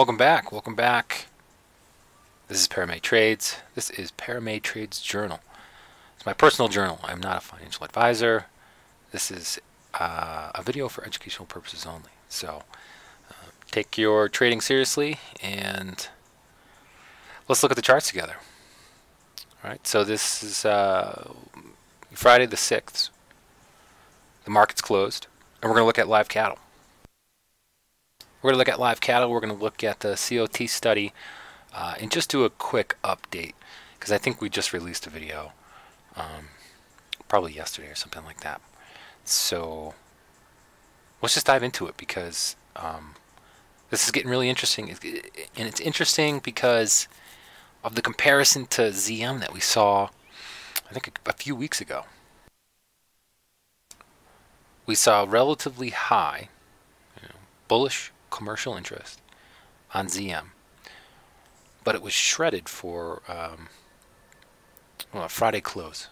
Welcome back. Welcome back. This is Paramay Trades. This is Paramay Trades Journal. It's my personal journal. I'm not a financial advisor. This is uh, a video for educational purposes only. So uh, take your trading seriously and let's look at the charts together. All right. So this is uh, Friday the 6th. The market's closed, and we're going to look at live cattle. We're going to look at live cattle. We're going to look at the COT study uh, and just do a quick update because I think we just released a video um, probably yesterday or something like that. So let's just dive into it because um, this is getting really interesting. And it's interesting because of the comparison to ZM that we saw, I think, a, few weeks ago. We saw relatively high, you know, bullish commercial interest on ZM, but it was shredded for um, well, Friday close.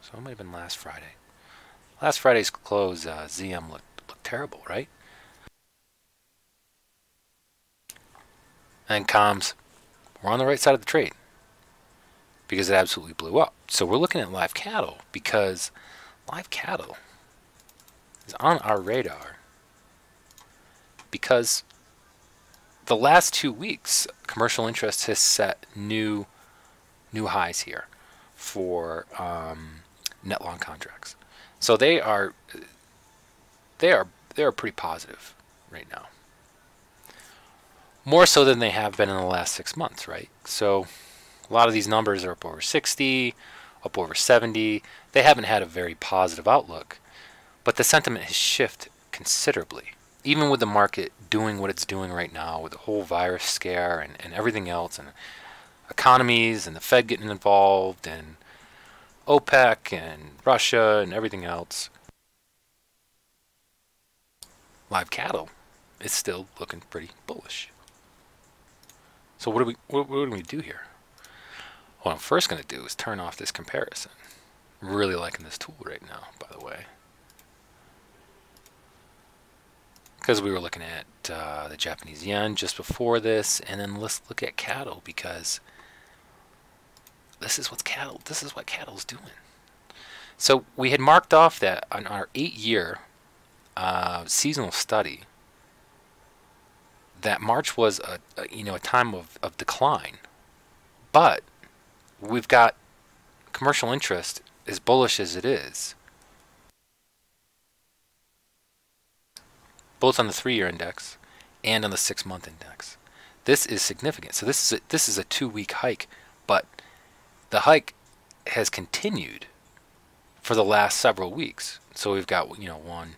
So it might have been last Friday. Last Friday's close, uh, ZM looked looked terrible, right? And comms, we're on the right side of the trade because it absolutely blew up. So we're looking at live cattle because live cattle is on our radar because the last two weeks, commercial interest has set new new highs here for um, net long contracts. So they are they are they are pretty positive right now. More so than they have been in the last six months, right? So a lot of these numbers are up over 60, up over 70. They haven't had a very positive outlook, but the sentiment has shifted considerably even with the market doing what it's doing right now, with the whole virus scare and, and everything else, and economies and the Fed getting involved, and OPEC and Russia and everything else, live cattle is still looking pretty bullish. So what do we what, what do we do here? What I'm first going to do is turn off this comparison. I'm really liking this tool right now, by the way. Because we were looking at uh, the Japanese yen just before this, and then let's look at cattle because this is what's cattle. This is what cattle's doing. So we had marked off that on our eight-year uh, seasonal study that March was a, a, you know a time of, of decline, but we've got commercial interest as bullish as it is both on the three-year index and on the six-month index. This is significant. So this is a, this is a two-week hike, but the hike has continued for the last several weeks. So we've got you know one,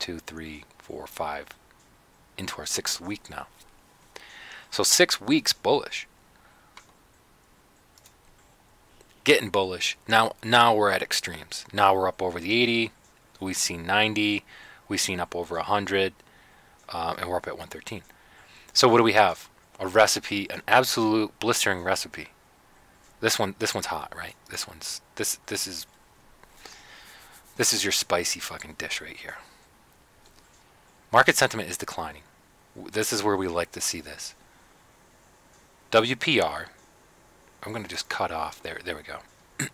two, three, four, five, into our sixth week now. So six weeks bullish. Getting bullish. Now now we're at extremes. Now we're up over the 80. We've seen 90. We've seen up over 100, um, and we're up at 113. So what do we have? A recipe, an absolute blistering recipe. This one, this one's hot, right? This one's this this is this is your spicy fucking dish right here. Market sentiment is declining. This is where we like to see this. WPR. I'm going to just cut off there. There we go.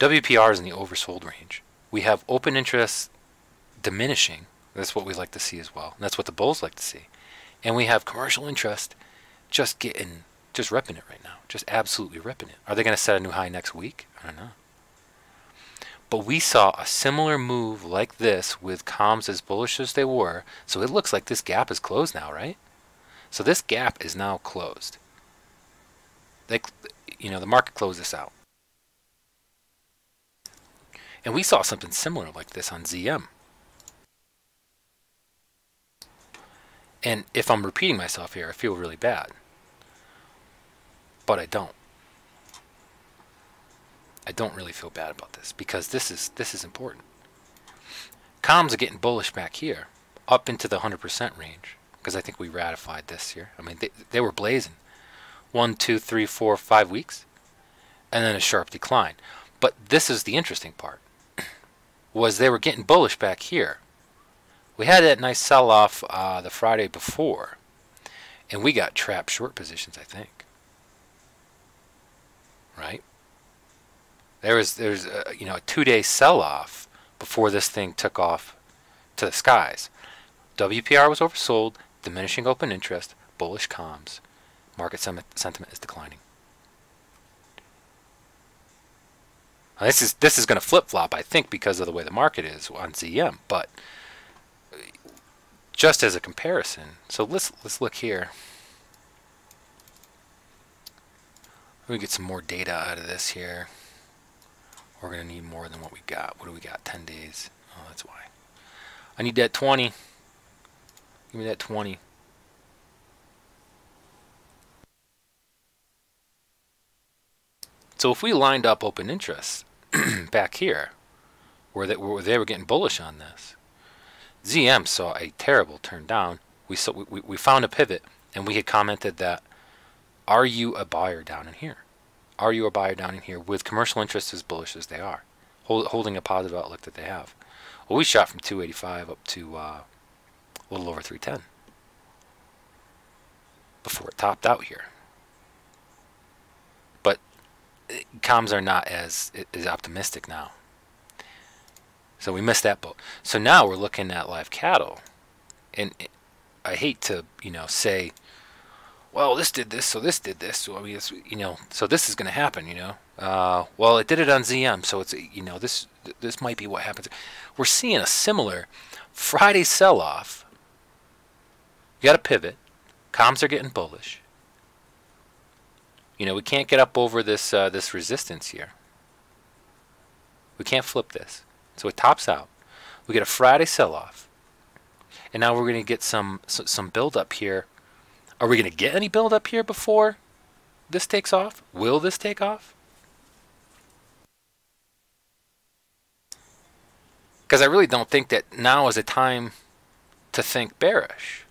WPR is in the oversold range we have open interest diminishing. That's what we like to see as well. And that's what the bulls like to see. And we have commercial interest just getting, just ripping it right now. Just absolutely ripping it. Are they going to set a new high next week? I don't know. But we saw a similar move like this with comms as bullish as they were. So it looks like this gap is closed now, right? So this gap is now closed. They, you know, the market closed this out. And we saw something similar like this on ZM. And if I'm repeating myself here, I feel really bad. But I don't. I don't really feel bad about this because this is this is important. Comms are getting bullish back here, up into the 100% range, because I think we ratified this here. I mean, they, they were blazing. One, two, three, four, five weeks, and then a sharp decline. But this is the interesting part was they were getting bullish back here We had that nice sell-off uh, the Friday before, and we got trapped short positions, I think. Right? There was there's a, you know a two-day sell-off before this thing took off to the skies. WPR was oversold, diminishing open interest, bullish comms. Market sentiment is declining. Now this is this is going to flip-flop, I think, because of the way the market is on ZM. But just as a comparison, so let's let's look here. Let me get some more data out of this here. We're going to need more than what we got. What do we got? 10 days. Oh, that's why. I need that 20. Give me that 20. So if we lined up open interest back here, where they, where they were getting bullish on this, ZM saw a terrible turn down. We, saw, we, we found a pivot, and we had commented that, are you a buyer down in here? Are you a buyer down in here with commercial interests as bullish as they are, hold, holding a positive outlook that they have? Well, we shot from 285 up to uh, a little over 310 before it topped out here. Comms are not as as optimistic now. So we missed that boat. So now we're looking at live cattle, and I hate to you know say well, this did this, so this did this. So I mean, you know, so this is going to happen, you know. Uh, well, it did it on ZM, so it's you know this this might be what happens. We're seeing a similar Friday sell-off. You got to pivot. Comms are getting bullish. You know, we can't get up over this uh, this resistance here. We can't flip this, so it tops out. We get a Friday sell-off, and now we're going to get some some build up here are we going to get any build up here before this takes off? Will this take off? Because I really don't think that now is a time to think bearish.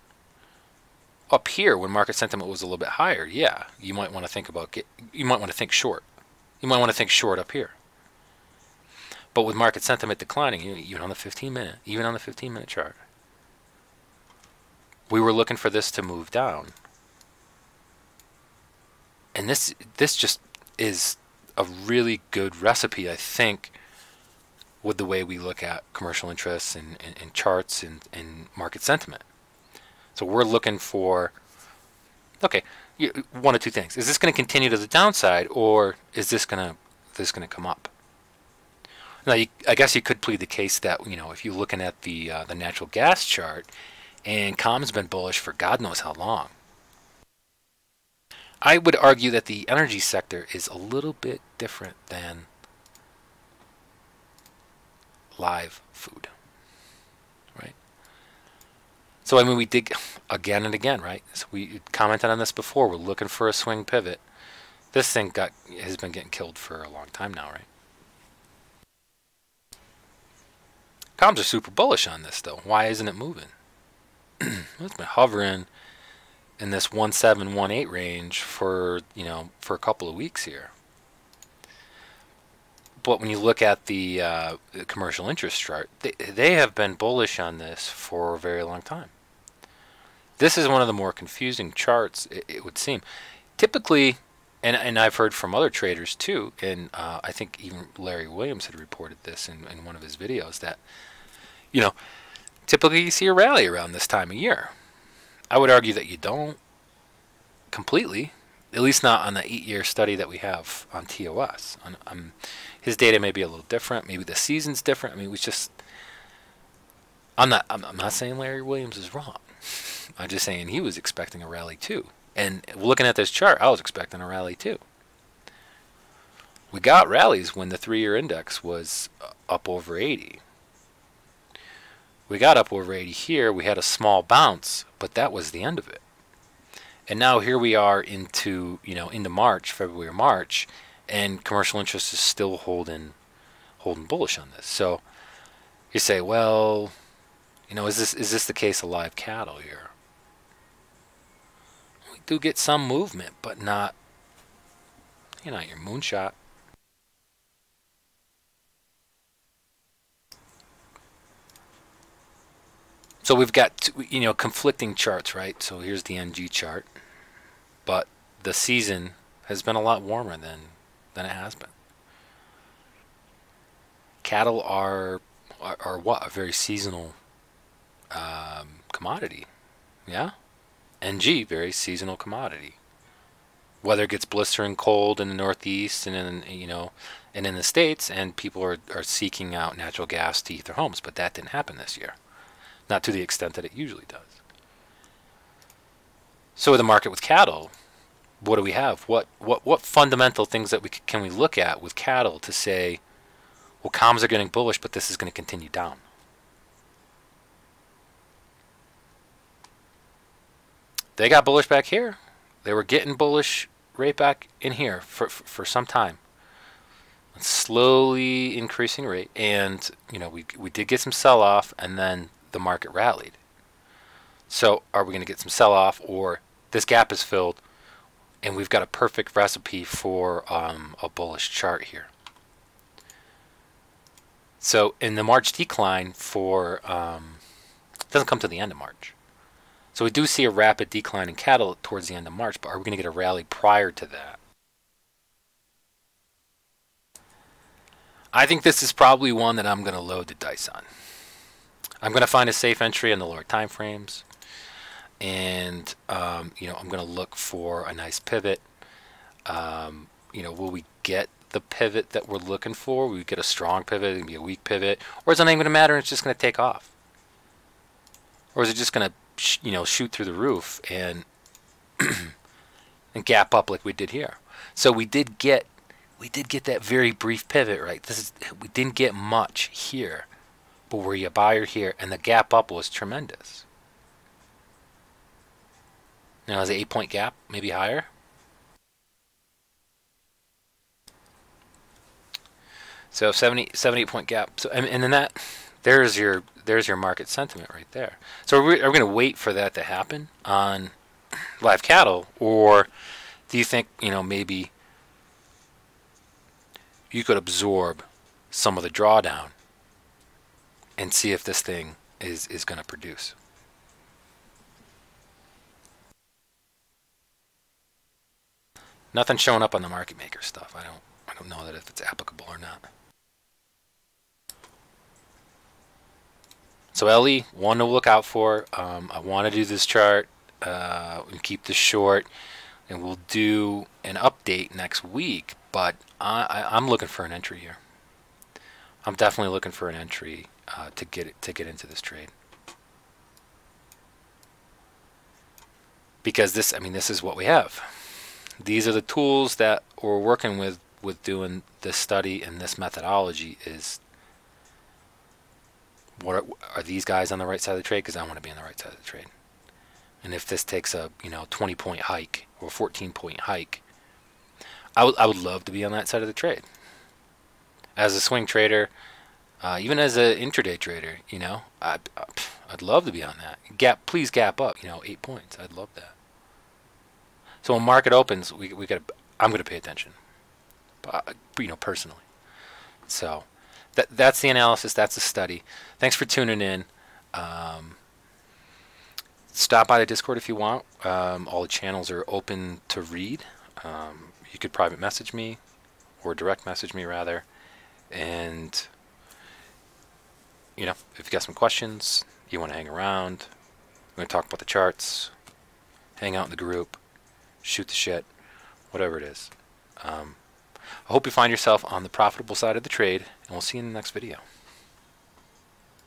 Up here, when market sentiment was a little bit higher, yeah, you might want to think about get, you might want to think short. You might want to think short up here. But with market sentiment declining, even on the 15 minute, even on the 15 minute chart, we were looking for this to move down. And this this just is a really good recipe, I think, with the way we look at commercial interests and, and, and charts and, and market sentiment. So we're looking for, okay, one of two things. Is this going to continue to the downside, or is this going to this going to come up? Now, you, I guess you could plead the case that you know if you're looking at the uh, the natural gas chart, and com's been bullish for God knows how long. I would argue that the energy sector is a little bit different than live food? So I mean, we dig again and again, right? So we commented on this before. We're looking for a swing pivot. This thing got has been getting killed for a long time now, right? Comms are super bullish on this, though. Why isn't it moving? it's been hovering in this 1718 range for, you know, for a couple of weeks here. But when you look at the, uh, commercial interest chart, they, they have been bullish on this for a very long time. This is one of the more confusing charts, it, it would seem. Typically, and, and I've heard from other traders too, and uh, I think even Larry Williams had reported this in, in one of his videos, that, you know, Typically, you see a rally around this time of year. I would argue that you don't completely, at least not on the eight-year study that we have on TOS. On, um, his data may be a little different. Maybe the season's different. I mean, we just. I'm not. I'm, I'm not saying Larry Williams is wrong. I'm just saying he was expecting a rally too. And looking at this chart, I was expecting a rally too. We got rallies when the three-year index was up over 80 we got up over 80 here. We had a small bounce, but that was the end of it. And now here we are into, you know, into March, February March, and commercial interest is still holding holding bullish on this. So you say, well, you know, is this is this the case of live cattle here? Do get some movement, but not you know, your moonshot. So we've got you know conflicting charts, right? So here's the NG chart, but the season has been a lot warmer than than it has been. Cattle are are, are what a very seasonal um, commodity, yeah. NG very seasonal commodity. Weather gets blistering cold in the Northeast and in you know and in the states, and people are are seeking out natural gas to heat their homes, but that didn't happen this year not to the extent that it usually does. So with the market with cattle, what do we have? What what what fundamental things that we can we look at with cattle to say, well, comms are getting bullish, but this is going to continue down. They got bullish back here. They were getting bullish right back in here for for, for some time. Slowly increasing rate, and you know we we did get some sell off, and then the market rallied. So are we going to get some sell-off or this gap is filled and we've got a perfect recipe for um, a bullish chart here. So in the March decline for, um, doesn't come to the end of March. So we do see a rapid decline in cattle towards the end of March, but are we going to get a rally prior to that? I think this is probably one that I'm going to load the dice on. I'm going to find a safe entry in the lower time frames. And, um, you know, I'm going to look for a nice pivot. Um, you know, will we get the pivot that we're looking for? Will we get a strong pivot? It can be a weak pivot? Or is it not even going to matter and it's just going to take off? Or is it just going to, you know, shoot through the roof and, and gap up like we did here? So we did get we did get that very brief pivot, right? This is we didn't get much here but were you a buyer here? And the gap up was tremendous. Now, it was an eight point gap, maybe higher. So 70, 78 point gap. So and, and then that there's your there's your market sentiment right there. So are we, we going to wait for that to happen on live cattle, or do you think you know maybe you could absorb some of the drawdown and see if this thing is, is going to produce. Nothing showing up on the market maker stuff. I don't I don't know that if it's applicable or not. So LE, one to look out for. Um, I want to do this chart uh, and keep this short, and we'll do an update next week. But I, I'm looking for an entry here. I'm definitely looking for an entry uh, to get to get into this trade. Because this, I mean, this is what we have. These are the tools that we're working with with doing this study and this methodology is what are, are these guys on the right side of the trade because I want to be on the right side of the trade and if this takes a you know 20 point hike or 14 point hike I would I would love to be on that side of the trade as a swing trader uh, even as an intraday trader, you know, I, I'd love to be on that. Gap, please gap up. You know, eight points. I'd love that. So when market opens, we we got. I'm going to pay attention, but, you know, personally. So that that's the analysis. That's the study. Thanks for tuning in. Um, stop by the Discord if you want. Um, all the channels are open to read. Um, you could private message me, or direct message me rather, and you know, if you got some questions, you want to hang around, we're going to talk about the charts, hang out in the group, shoot the shit, whatever it is. Um, I hope you find yourself on the profitable side of the trade, and we'll see you in the next video.